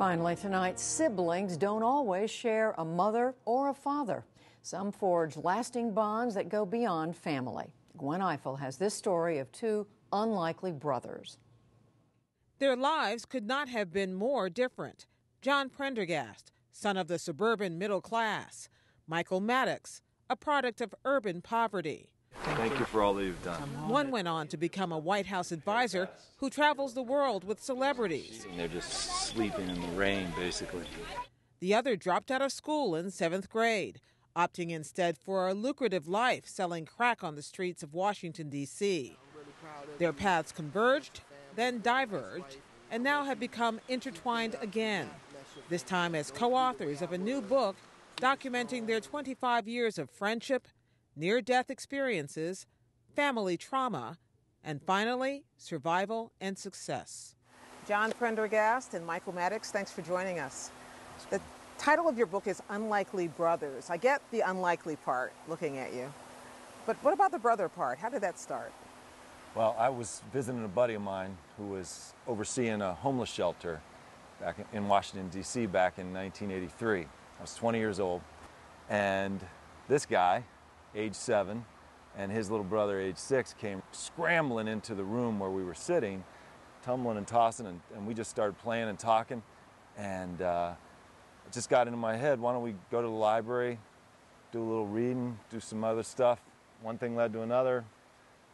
Finally, tonight, siblings don't always share a mother or a father. Some forge lasting bonds that go beyond family. Gwen Ifill has this story of two unlikely brothers. Their lives could not have been more different. John Prendergast, son of the suburban middle class. Michael Mattocks, a product of urban poverty. Thank you for all that you've done. One went on to become a White House advisor who travels the world with celebrities. They're just sleeping in the rain, basically. The other dropped out of school in seventh grade, opting instead for a lucrative life selling crack on the streets of Washington, D.C. Their paths converged, then diverged, and now have become intertwined again, this time as co authors of a new book documenting their 25 years of friendship near death experiences, family trauma, and finally, survival and success. John Prendergast and Michael Mattocks, thanks for joining us. The title of your book is Unlikely Brothers. I get the unlikely part looking at you, but what about the brother part? How did that start? Well, I was visiting a buddy of mine who was overseeing a homeless shelter back in Washington, D.C. back in 1983. I was 20 years old, and this guy, age seven, and his little brother, age six, came scrambling into the room where we were sitting, tumbling and tossing, and, and we just started playing and talking. And uh, it just got into my head why don't we go to the library, do a little reading, do some other stuff? One thing led to another,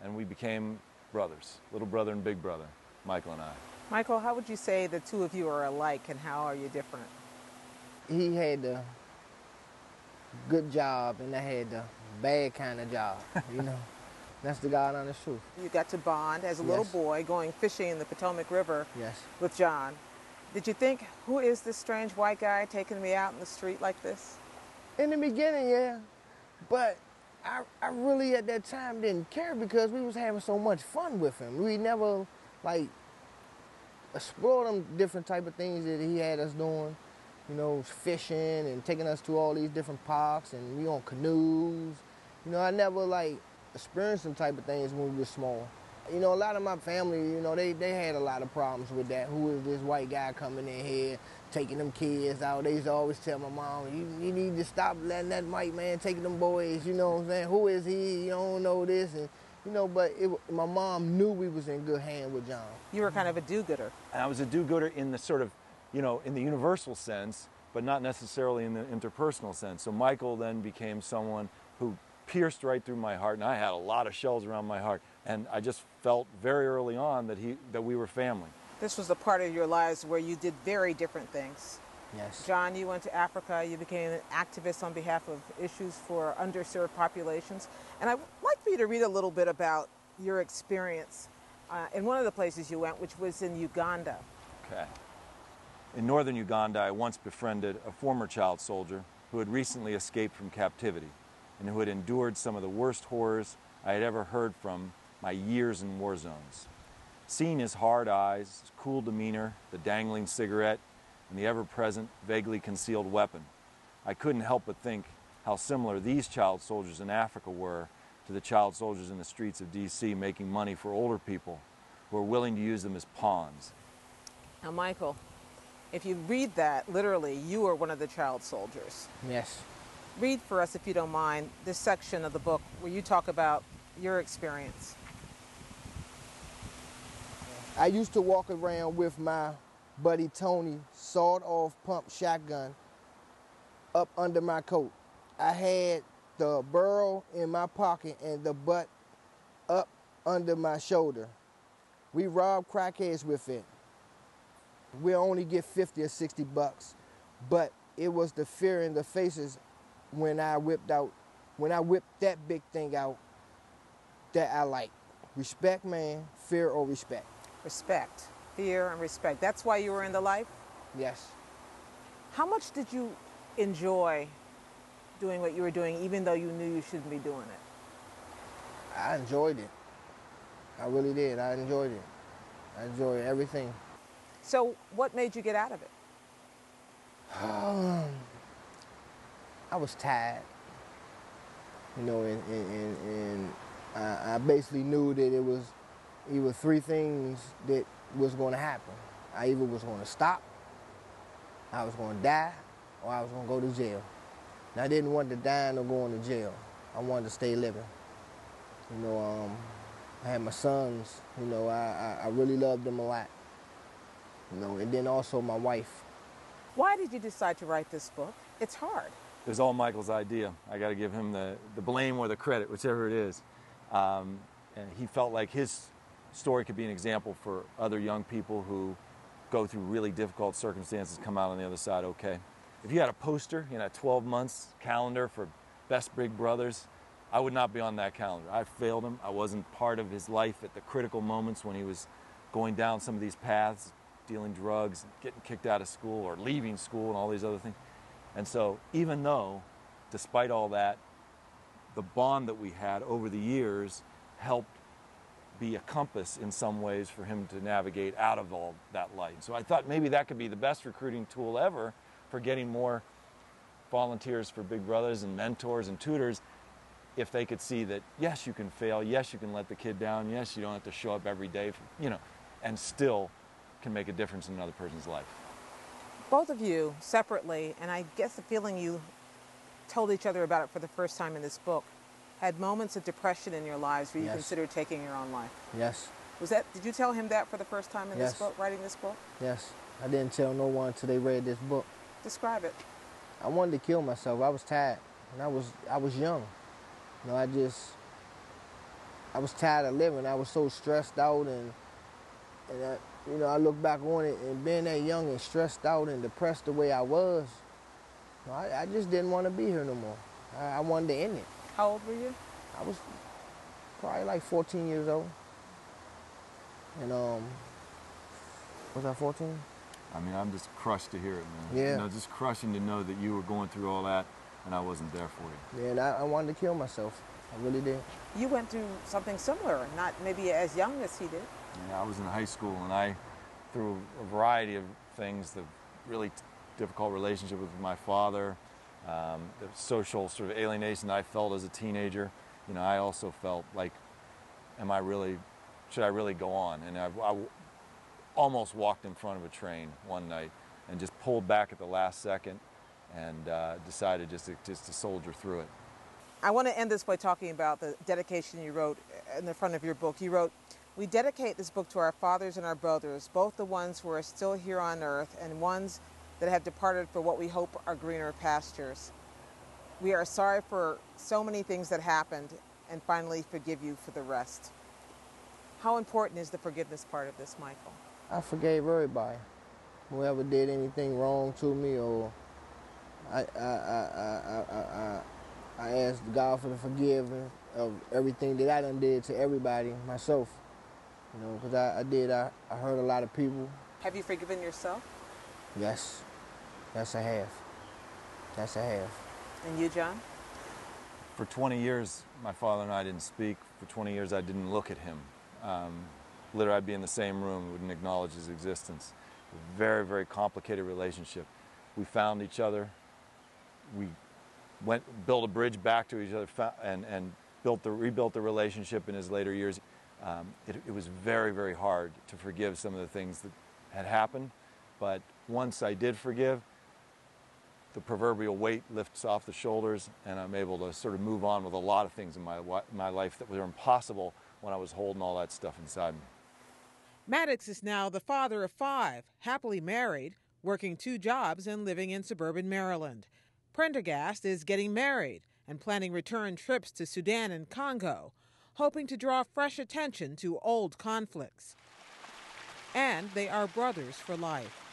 and we became brothers, little brother and big brother, Michael and I. Michael, how would you say the two of you are alike, and how are you different? He had the good job, and I had the bad kind of job, you know. That's the God honest truth. You got to bond as a yes. little boy going fishing in the Potomac River yes. with John. Did you think, who is this strange white guy taking me out in the street like this? In the beginning, yeah. But I, I really at that time didn't care because we was having so much fun with him. We never like explored them different type of things that he had us doing you know, fishing and taking us to all these different parks and we on canoes. You know, I never like experienced some type of things when we were small. You know, a lot of my family, you know, they, they had a lot of problems with that. Who is this white guy coming in here, taking them kids out? They used to always tell my mom, you, you need to stop letting that white man take them boys, you know what I'm saying? Who is he? You don't know this. And, you know, but it, my mom knew we was in good hand with John. You were kind of a do-gooder. And I was a do-gooder in the sort of you know, in the universal sense, but not necessarily in the interpersonal sense. So Michael then became someone who pierced right through my heart, and I had a lot of shells around my heart, and I just felt very early on that he that we were family. This was the part of your lives where you did very different things. Yes. John, you went to Africa. You became an activist on behalf of issues for underserved populations, and I'd like for you to read a little bit about your experience uh, in one of the places you went, which was in Uganda. Okay. In northern Uganda, I once befriended a former child soldier who had recently escaped from captivity and who had endured some of the worst horrors I had ever heard from my years in war zones. Seeing his hard eyes, his cool demeanor, the dangling cigarette, and the ever present, vaguely concealed weapon, I couldn't help but think how similar these child soldiers in Africa were to the child soldiers in the streets of D.C. making money for older people who were willing to use them as pawns. Now, Michael, if you read that literally, you are one of the child soldiers. Yes. Read for us, if you don't mind, this section of the book where you talk about your experience. I used to walk around with my buddy Tony sawed off pump shotgun up under my coat. I had the barrel in my pocket and the butt up under my shoulder. We robbed crackheads with it we'll only get 50 or 60 bucks. But it was the fear in the faces when I whipped out, when I whipped that big thing out that I like. Respect, man, fear or respect. Respect, fear and respect. That's why you were in the life? Yes. How much did you enjoy doing what you were doing, even though you knew you shouldn't be doing it? I enjoyed it. I really did. I enjoyed it. I enjoyed everything. So, what made you get out of it? Um, I was tired. You know, and, and, and I, I basically knew that it was either three things that was going to happen. I either was going to stop I was going to die or I was going to go to jail. And I didn't want to die or going to jail. I wanted to stay living. You know, um, I had my sons. You know, I, I, I really loved them a lot. You know, and then also my wife. Why did you decide to write this book? It's hard. It was all Michael's idea. I got to give him the, the blame or the credit, whichever it is. Um, and he felt like his story could be an example for other young people who go through really difficult circumstances, come out on the other side okay. If you had a poster, you know, 12 months calendar for Best Big Brothers, I would not be on that calendar. I failed him. I wasn't part of his life at the critical moments when he was going down some of these paths, dealing drugs, getting kicked out of school, or leaving school, and all these other things. And so, even though, despite all that, the bond that we had over the years helped be a compass in some ways for him to navigate out of all that light. So I thought maybe that could be the best recruiting tool ever for getting more volunteers for Big Brothers and mentors and tutors if they could see that yes you can fail yes you can let the kid down yes you don't have to show up every day for, you know and still can make a difference in another person's life both of you separately and i guess the feeling you told each other about it for the first time in this book had moments of depression in your lives where you Yes. considered taking your own life Yes, was that did you tell him that for the first time in Yes. this book writing this book yes. I didn't tell no one until they read this book. describe it I wanted to kill myself. I was tired, and I was I was young. You know, I just I was tired of living. I was so stressed out, and and I, you know, I look back on it and being that young and stressed out and depressed the way I was, I, I just didn't want to be here no more. I, I wanted to end it. how old were you I was probably like 14 years old, and um, was I 14? i mean i'm just crushed to hear it man Yeah. you know just crushing to know that you were going through all that and i wasn't there for you Yeah, and I, I wanted to kill myself. I really did. you went through something similar not maybe as young as he did Yeah, I was in high school and I, through a variety of things, the really difficult relationship with my father, um, the social sort of alienation that I felt as a teenager, you know, I also felt like, am I really, should I really go on? And I, almost walked in front of a train one night and just pulled back at the last second and uh, decided just to, just to soldier through it. I want to end this by talking about the dedication you wrote in the front of your book. You wrote, We dedicate this book to our fathers and our brothers, both the ones who are still here on earth and ones that have departed for what we hope are greener pastures. We are sorry for so many things that happened and finally forgive you for the rest. How important is the forgiveness part of this, Michael? I forgave everybody. Whoever did anything wrong to me or I I I I I, I, asked God for the forgiveness of everything that I done did to everybody myself. You know, because I, I did, I, I hurt a lot of people. Have you forgiven yourself? Yes. Yes, I have. Yes, I have. And you, John? For 20 years, my father and I didn't speak. For 20 years, I didn't look at him. Um, literally, I'd be in the same room, wouldn't acknowledge his existence. Very, very complicated relationship. We found each other. We went, built a bridge back to each other, fou- and, and built the, rebuilt the relationship in his later years. Um, it, it was very, very hard to forgive some of the things that had happened. But once I did forgive, the proverbial weight lifts off the shoulders, and I'm able to sort of move on with a lot of things in my, my life that were impossible when I was holding all that stuff inside me. Mattocks is now the father of five, happily married, working two jobs, and living in suburban Maryland. Prendergast is getting married and planning return trips to Sudan and Congo, hoping to draw fresh attention to old conflicts. And they are brothers for life.